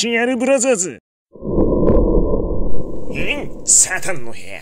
シアルブラザーズ。イン、サタンの部屋。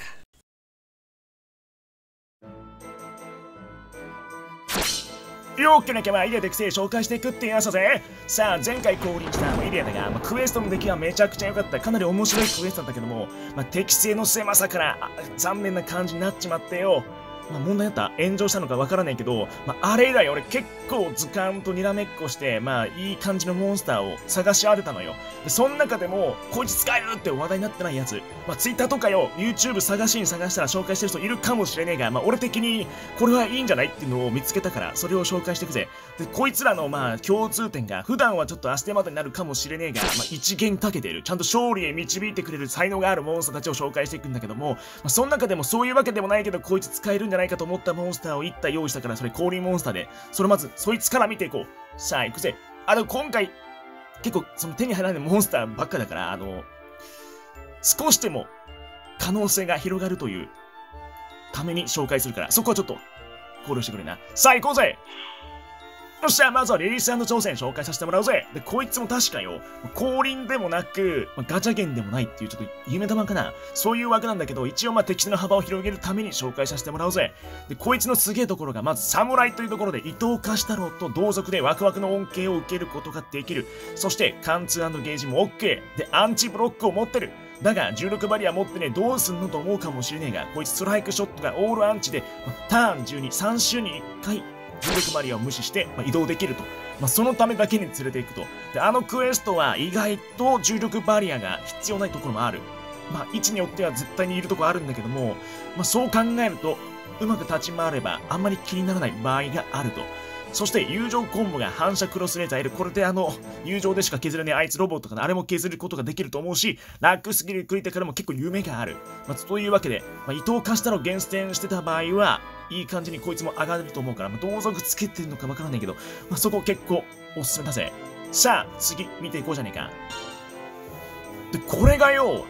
よっけなきゃまあイリアで癖紹介していくってやつだぜさあ前回降臨したイリアだが、まあ、クエストの出来はめちゃくちゃ良かったかなり面白いクエストだったけども、まあ、適正の狭さから残念な感じになっちまってよまあ、問題あった炎上したのかわからないけど、まあ、あれ以来俺結構図鑑とにらめっこして、まあ、いい感じのモンスターを探し当てたのよ。で、その中でも、こいつ使えるって話題になってないやつ。まあ、Twitter とかよ、YouTube 探しに探したら紹介してる人いるかもしれねえが、まあ、俺的に、これはいいんじゃないっていうのを見つけたから、それを紹介していくぜ。で、こいつらの、まあ、共通点が、普段はちょっと足手まとになるかもしれねえが、まあ、一元かけてる。ちゃんと勝利へ導いてくれる才能があるモンスターたちを紹介していくんだけども、まあ、その中でもそういうわけでもないけど、こいつ使えるんじゃゃないかと思ったモンスタースターを1体用意したから、それ氷モンスターで、それまず、そいつから見ていこう。さあ、行くぜ。あの、今回、結構、その手に入らないモンスターばっかだから、あの、少しでも可能性が広がるというために紹介するから、そこはちょっと考慮してくれな。さあ、行こうぜよっしゃ、まずはリリース挑戦紹介させてもらうぜ。で、こいつも確かよ、降臨でもなく、まガチャゲンでもないっていうちょっと夢玉かな。そういう枠なんだけど、一応まあ敵地の幅を広げるために紹介させてもらうぜ。で、こいつのすげえところが、まず侍というところで伊藤貸太郎と同族でワクワクの恩恵を受けることができる。そして、貫通ゲージも OK。で、アンチブロックを持ってる。だが、重力バリア持ってね、どうすんのと思うかもしれねえが、こいつストライクショットがオールアンチで、ターン12、3週に1回重力バリアを無視して、まあ、移動できると。まあ、そのためだけに連れていくと。で、あのクエストは意外と重力バリアが必要ないところもある。まあ、位置によっては絶対にいるところあるんだけども、まあ、そう考えると、うまく立ち回ればあんまり気にならない場合があると。そして友情コンボが反射クロスレーザー L。これであの、友情でしか削れないあいつロボットかな。あれも削ることができると思うし、ラックスギルクリティカルも結構夢がある。まあ、というわけで、まあ、伊藤貸したの厳選してた場合は、いい感じにこいつも上がると思うから、まあ、同族つけてるのかわからないけど、まあ、そこ結構おすすめだぜ。さあ、次見ていこうじゃねえか。で、これがよ、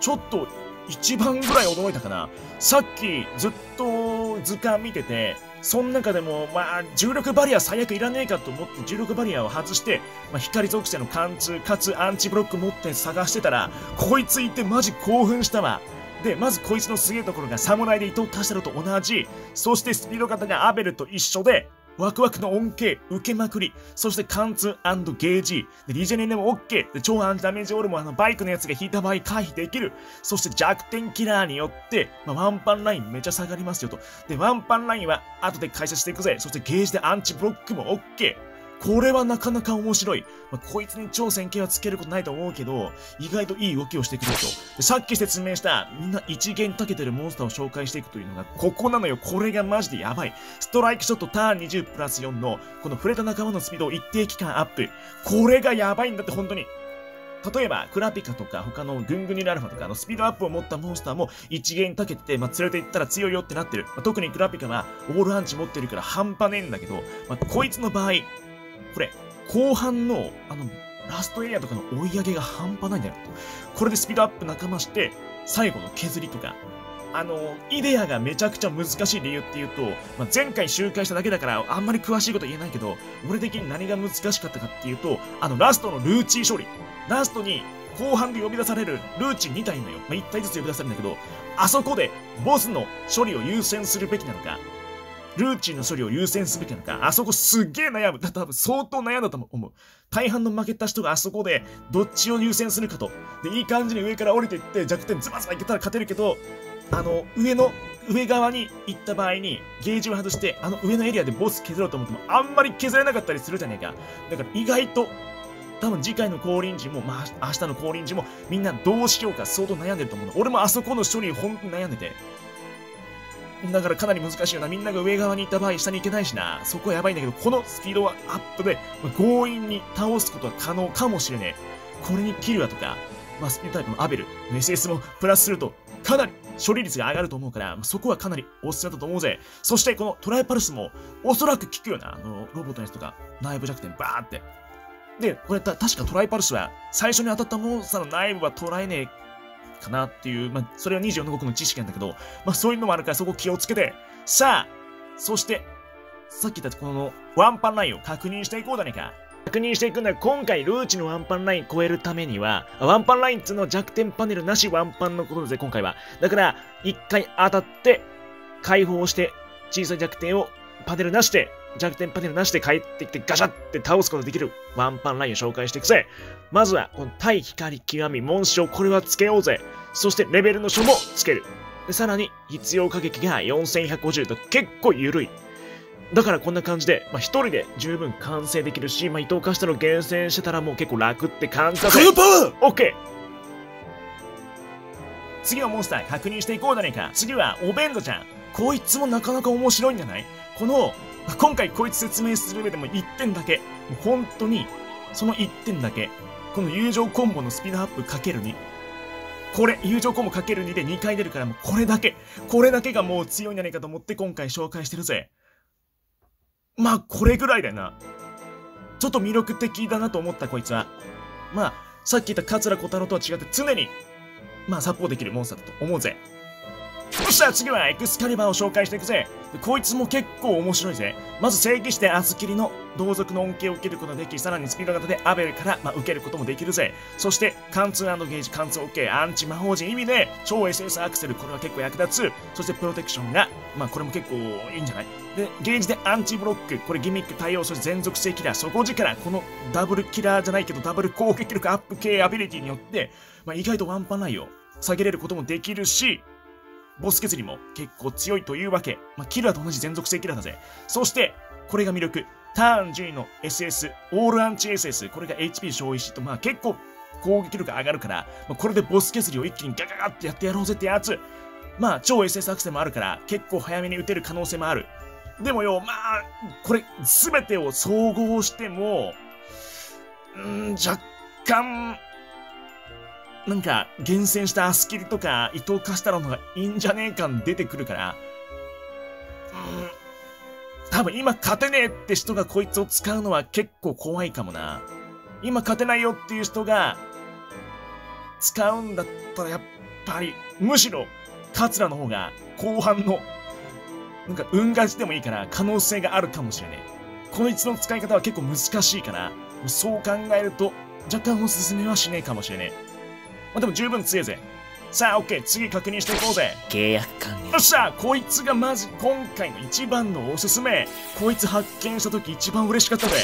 ちょっと一番ぐらい驚いたかな。さっきずっと図鑑見てて、その中でも、まあ、重力バリア最悪いらねえかと思って重力バリアを外して、まあ、光属性の貫通かつアンチブロック持って探してたら、こいついてマジ興奮したわ。で、まずこいつのすげえところが侍で伊藤貸したのと同じ、そしてスピード型がアベルと一緒で、ワクワクの恩恵、受けまくり、そして貫通ゲージ、でリジェネでも OK、で超アンダメージオールもあのバイクのやつが引いた場合回避できる、そして弱点キラーによって、まあ、ワンパンラインめちゃ下がりますよと。で、ワンパンラインは後で解説していくぜ。そしてゲージでアンチブロックも OK。これはなかなか面白い。まあ、こいつに超線形はつけることないと思うけど、意外といい動きをしてくれると。さっき説明した、みんな一元たけてるモンスターを紹介していくというのが、ここなのよ。これがマジでやばい。ストライクショットターン20プラス4の、この触れた仲間のスピードを一定期間アップ。これがやばいんだって、本当に。例えば、クラピカとか他のグングニラルファとかのスピードアップを持ったモンスターも一元たけて、まあ、連れて行ったら強いよってなってる。まあ、特にクラピカはオールアンチ持ってるから半端ねえんだけど、まあ、こいつの場合、これ、後半の、あの、ラストエリアとかの追い上げが半端ないんだよと。これでスピードアップ仲間して、最後の削りとか、あの、イデアがめちゃくちゃ難しい理由っていうと、まあ、前回周回しただけだから、あんまり詳しいこと言えないけど、俺的に何が難しかったかっていうと、あの、ラストのルーチー処理。ラストに、後半で呼び出されるルーチ2体のよ。まあ、1体ずつ呼び出されるんだけど、あそこで、ボスの処理を優先するべきなのか、ルーチンの処理を優先すべきなのか、あそこすっげえ悩む。だ多分相当悩んだと思う。大半の負けた人があそこでどっちを優先するかと。で、いい感じに上から降りていって弱点ズバズバいけたら勝てるけど、あの、上の、上側に行った場合にゲージを外して、あの上のエリアでボス削ろうと思ってもあんまり削れなかったりするじゃねえか。だから意外と多分次回の降臨時も、まあ明日の降臨時もみんなどうしようか相当悩んでると思うの。俺もあそこの処理本当に悩んでて。だからかなり難しいよな。みんなが上側に行った場合下に行けないしな。そこはやばいんだけど、このスピードはアップで、まあ、強引に倒すことは可能かもしれねえ。これにキルアとか、まあ、スピードタイプのアベル、SS もプラスすると、かなり処理率が上がると思うから、まあ、そこはかなりおすすめだと思うぜ。そしてこのトライパルスも、おそらく効くよな。あの、ロボットのやつとか、内部弱点バーって。で、これた、確かトライパルスは、最初に当たったモンスターの内部は捉えねえかなっていう、まあ、それは24の僕の知識なんだけど、まあ、そういうのもあるからそこ気をつけて、さあ、そして、さっき言ったこのワンパンラインを確認していこうだねか。確認していくんだ今回ルーチのワンパンライン超えるためには、ワンパンラインっつうのは弱点パネルなしワンパンのことですね、今回は。だから、一回当たって、解放して、小さい弱点をパネルなしで、弱点パネルなしで帰ってきてガシャって倒すことができるワンパンラインを紹介していくぜ。まずは、この対光極み紋章、これはつけようぜ。そしてレベルの書もつける。でさらに、必要過激が4150と結構緩い。だからこんな感じで、まあ、一人で十分完成できるし、まあ、伊藤カスタの厳選してたらもう結構楽って感じだぜ。パワーオッケー次のモンスター確認していこうじゃねえか。次は、お弁当ちゃん。こいつもなかなか面白いんじゃない？この、今回こいつ説明する上でも1点だけ。もう本当に、その1点だけ。この友情コンボのスピードアップかける2。これ、友情コンボかける2で2回出るからもうこれだけ。これだけがもう強いんじゃないかと思って今回紹介してるぜ。まあ、これぐらいだよな。ちょっと魅力的だなと思ったこいつは。まあ、さっき言った桂小太郎とは違って常に、まあ、サポートできるモンスターだと思うぜ。そしたら次はエクスカリバーを紹介していくぜ。こいつも結構面白いぜ。まず正義してアスキリの同族の恩恵を受けることができ、さらにスピード型でアベルから、まあ、受けることもできるぜ。そして、貫通ゲージ、貫通 OK、アンチ魔法陣意味で、超 SS アクセル、これは結構役立つ。そして、プロテクションが、まあ、これも結構いいんじゃない？で、ゲージでアンチブロック、これギミック対応、そして全属性キラー、底力、このダブルキラーじゃないけど、ダブル攻撃力アップ系アビリティによって、まあ、意外とワンパン内を下げれることもできるし、ボス削りも結構強いというわけ。まあ、キラーと同じ全属性キラーだぜ？そして、これが魅力。ターン10の SS、オールアンチ SS、これが HP 消費しと、まあ結構攻撃力上がるから、まあ、これでボス削りを一気にガガガってやってやろうぜってやつ。まあ超 SS アクセもあるから、結構早めに打てる可能性もある。でもよ、まあ、これ、すべてを総合しても、ん若干、なんか、厳選したスキリとか、伊藤カスタロのがいいんじゃねえ感出てくるから、うん、多分今勝てねえって人がこいつを使うのは結構怖いかもな。今勝てないよっていう人が、使うんだったらやっぱり、むしろ、桂の方が後半の、なんか運勝ちでもいいから可能性があるかもしれねえ。こいつの使い方は結構難しいから、そう考えると、若干おすすめはしねえかもしれねえ。まあ、でも十分強いぜ。さあ、オッケー、次確認していこうぜ。契約完了。よっしゃ、こいつがまず今回の一番のおすすめ。こいつ発見した時一番嬉しかったぜ。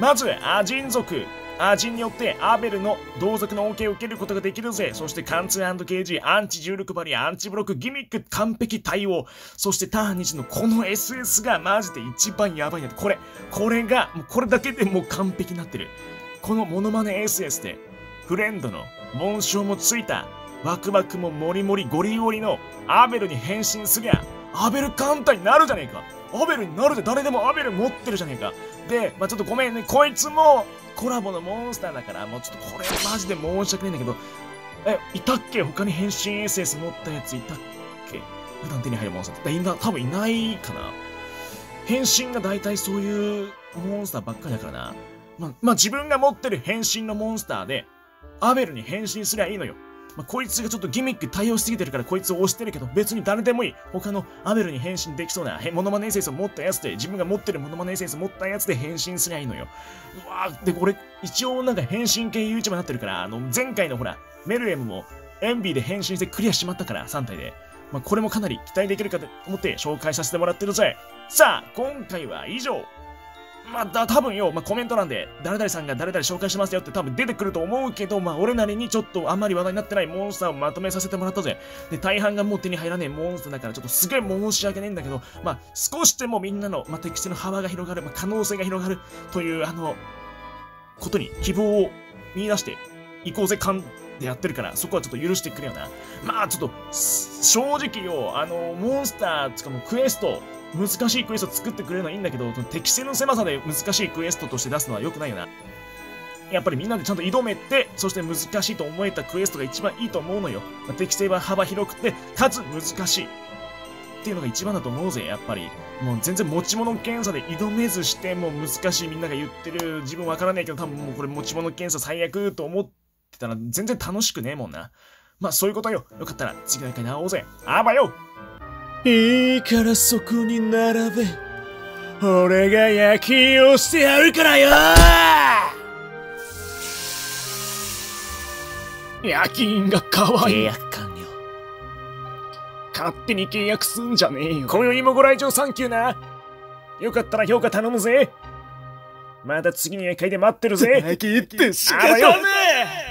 まず、アジン族。アジンによってアーベルの同族の恩恵を受けることができるぜ。そして貫通ゲージ、アンチ重力バリア、アンチブロック、ギミック、完璧対応。そしてターン2のこの SS がマジで一番やばいな。これ、これが、もうこれだけでもう完璧になってる。このモノマネ SS で、フレンドの紋章もついた、ワクワクもモリモリゴリゴリのアベルに変身すりゃ、アベル艦隊になるじゃねえか。アベルになるで誰でもアベル持ってるじゃねえか。で、まあ、ちょっとごめんね、こいつもコラボのモンスターだから、もうちょっとこれマジで申し訳ないんだけど、え、いたっけ？他に変身 SS 持ったやついたっけ？普段手に入るモンスター。いな、多分いないかな。変身が大体そういうモンスターばっかりだからな。まあ、まあ、自分が持ってる変身のモンスターで、アベルに変身すりゃいいのよ。まあ、こいつがちょっとギミック対応しすぎてるからこいつを押してるけど、別に誰でもいい。他のアベルに変身できそうなモノマネエセンスを持ったやつで、自分が持ってるモノマネエセンスを持ったやつで変身すりゃいいのよ。うわで、これ、一応なんか変身系 YouTuber になってるから、あの、前回のほら、メルエムもエンビーで変身してクリアしまったから、3体で。まあ、これもかなり期待できるかと思って紹介させてもらってるぜ。さあ、今回は以上。まあ、だ、多分よ、まあ、コメント欄で、誰々さんが誰々紹介しますよって多分出てくると思うけど、まあ、俺なりにちょっとあんまり話題になってないモンスターをまとめさせてもらったぜ。で、大半がもう手に入らねえモンスターだから、ちょっとすげえ申し訳ねえんだけど、まあ、少しでもみんなの、まあ、適性の幅が広がる、まあ、可能性が広がるという、あの、ことに希望を見出していこうぜ感でやってるから、そこはちょっと許してくれよな。まあ、ちょっと、正直よ、あの、モンスター、つかもクエスト、難しいクエスト作ってくれるのはいいんだけど、適正の狭さで難しいクエストとして出すのは良くないよな。やっぱりみんなでちゃんと挑めて、そして難しいと思えたクエストが一番いいと思うのよ。まあ、適正は幅広くて、かつ難しい。っていうのが一番だと思うぜ、やっぱり。もう全然持ち物検査で挑めずして、もう難しいみんなが言ってる、自分わからないけど、多分もうこれ持ち物検査最悪と思ってたら全然楽しくねえもんな。まあそういうことよ。よかったら次の回に会おうぜ。あばよいいからそこに並べ。俺が夜勤をしてやるからよ夜勤が可愛い。契約完了。勝手に契約すんじゃねえよ。今宵もご来場サンキューな。よかったら評価頼むぜ。まだ次の夜会で待ってるぜ。泣きって仕かねえ